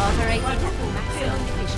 Operate at maximum efficiency.